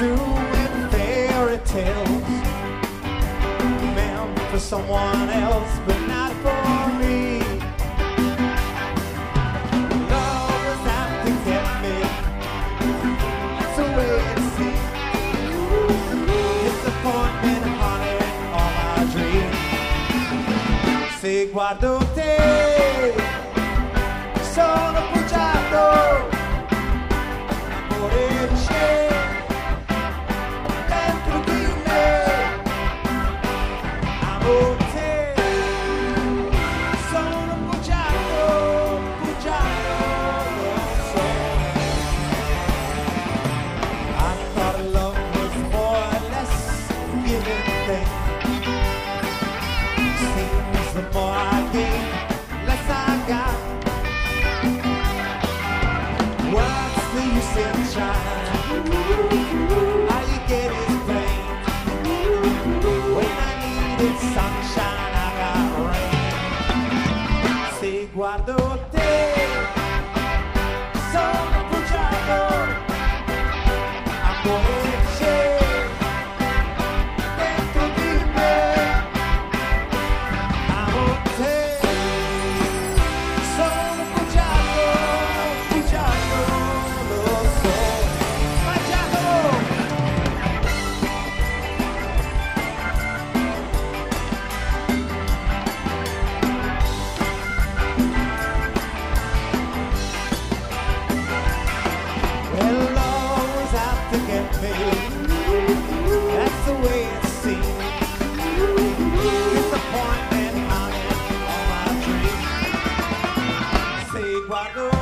true in fairy tales. Meant for someone else but not for me. Love was out to get me. That's the way it seems. Disappointment haunted all my dreams. Se guardou giving. Seems the more I gave, less I got. What's the use in trying? All you get is pain. When I needed sunshine, I got rain. Say guardo